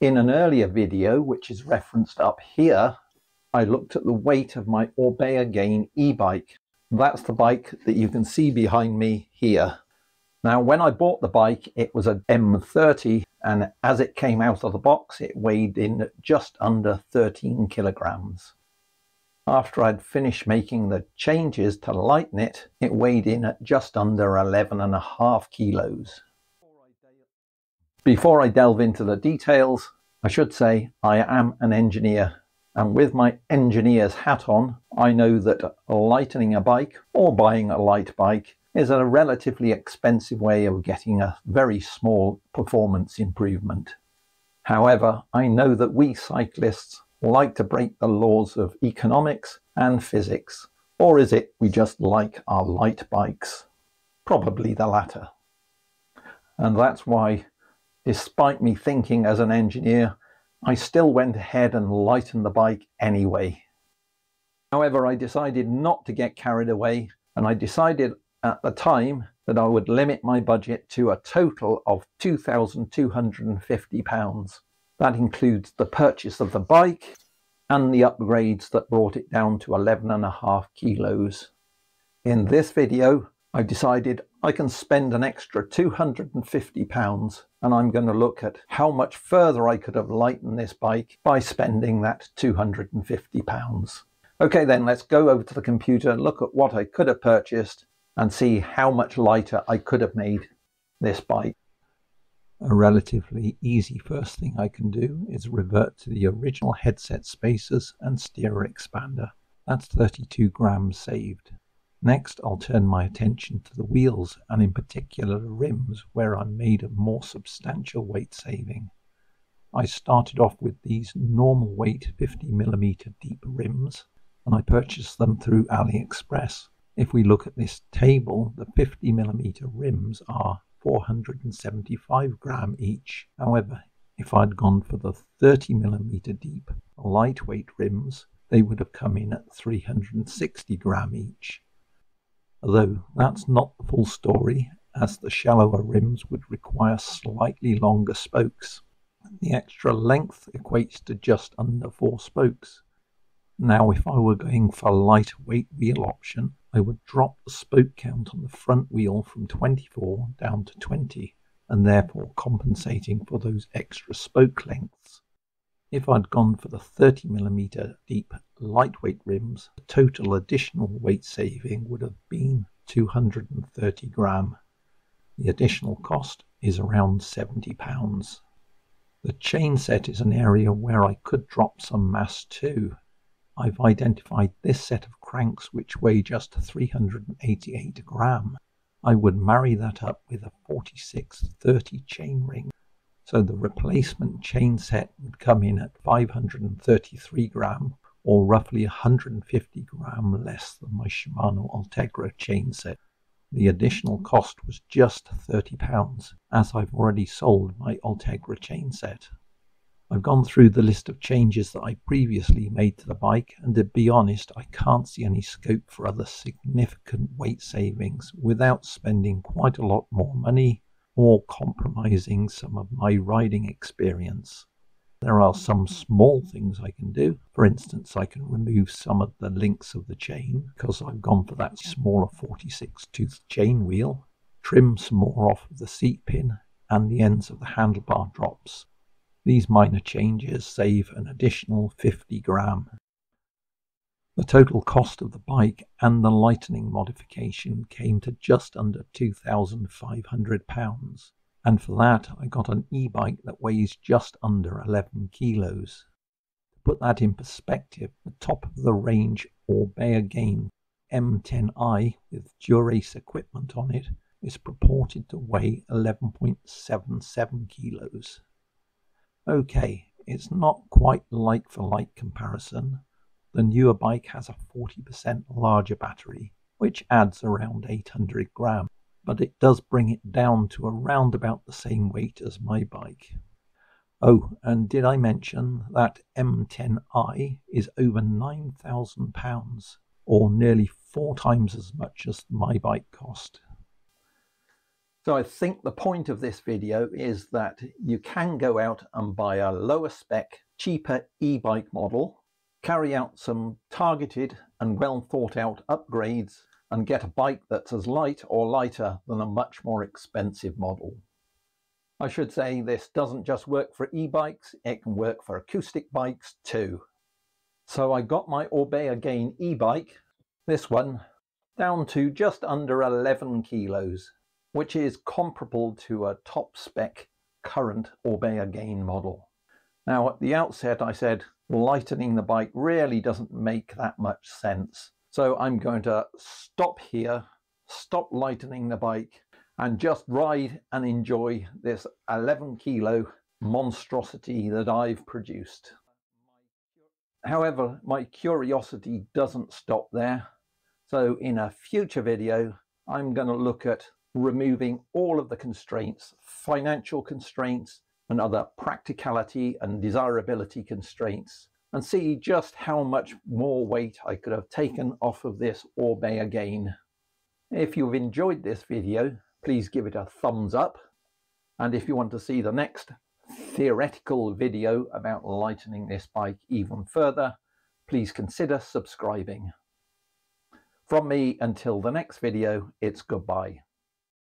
In an earlier video, which is referenced up here, I looked at the weight of my Orbea Gain e-bike. That's the bike that you can see behind me here. Now, when I bought the bike, it was a M30, and as it came out of the box, it weighed in at just under 13 kilograms. After I'd finished making the changes to lighten it, it weighed in at just under 11 and a half kilos. Before I delve into the details, I should say I am an engineer and with my engineer's hat on, I know that lightening a bike or buying a light bike is a relatively expensive way of getting a very small performance improvement. However, I know that we cyclists like to break the laws of economics and physics. Or is it we just like our light bikes? Probably the latter. And that's why, despite me thinking as an engineer I still went ahead and lightened the bike anyway. However, I decided not to get carried away and I decided at the time that I would limit my budget to a total of £2,250. That includes the purchase of the bike and the upgrades that brought it down to 11.5 kilos. In this video, I've decided I can spend an extra £250 and I'm going to look at how much further I could have lightened this bike by spending that £250. Okay then, let's go over to the computer, look at what I could have purchased and see how much lighter I could have made this bike. A relatively easy first thing I can do is revert to the original headset spacers and steerer expander. That's 32 grams saved. Next, I'll turn my attention to the wheels and in particular the rims where I made a more substantial weight saving. I started off with these normal weight 50mm deep rims and I purchased them through AliExpress. If we look at this table, the 50mm rims are 475 gram each. However, if I'd gone for the 30mm deep lightweight rims, they would have come in at 360 gram each. Although that's not the full story, as the shallower rims would require slightly longer spokes. The extra length equates to just under four spokes. Now if I were going for a lighter weight wheel option, I would drop the spoke count on the front wheel from 24 down to 20, and therefore compensating for those extra spoke lengths. If I'd gone for the 30mm deep lightweight rims, the total additional weight saving would have been 230 gram. The additional cost is around 70 pounds. The chain set is an area where I could drop some mass too. I've identified this set of cranks which weigh just 388 gram. I would marry that up with a 4630 chain ring so the replacement chain set would come in at 533 gram or roughly 150 gram less than my Shimano Ultegra chain set. The additional cost was just £30 as I've already sold my Ultegra chain set. I've gone through the list of changes that I previously made to the bike and to be honest I can't see any scope for other significant weight savings without spending quite a lot more money or compromising some of my riding experience. There are some small things I can do. For instance, I can remove some of the links of the chain because I've gone for that smaller 46 tooth chain wheel, trim some more off of the seat pin and the ends of the handlebar drops. These minor changes save an additional 50 gram the total cost of the bike and the lightening modification came to just under £2,500, and for that I got an e bike that weighs just under 11 kilos. To put that in perspective, the top of the range Orbea Gain M10i with Dura-Ace equipment on it is purported to weigh 11.77 kilos. Okay, it's not quite like for like comparison, the newer bike has a 40% larger battery, which adds around 800 gram, but it does bring it down to around about the same weight as my bike. Oh, and did I mention that M10i is over £9,000, or nearly four times as much as my bike cost? So I think the point of this video is that you can go out and buy a lower spec, cheaper e-bike model, carry out some targeted and well thought out upgrades and get a bike that's as light or lighter than a much more expensive model. I should say this doesn't just work for e-bikes, it can work for acoustic bikes too. So I got my Orbea Gain e-bike, this one, down to just under 11 kilos, which is comparable to a top spec current Orbea Gain model. Now at the outset I said lightening the bike really doesn't make that much sense. So I'm going to stop here, stop lightening the bike and just ride and enjoy this 11 kilo monstrosity that I've produced. However, my curiosity doesn't stop there. So in a future video, I'm going to look at removing all of the constraints, financial constraints and other practicality and desirability constraints and see just how much more weight I could have taken off of this Orbea Gain. If you've enjoyed this video, please give it a thumbs up. And if you want to see the next theoretical video about lightening this bike even further, please consider subscribing. From me until the next video, it's goodbye.